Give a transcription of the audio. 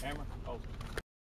Camera, Oh.